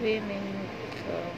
swimming so.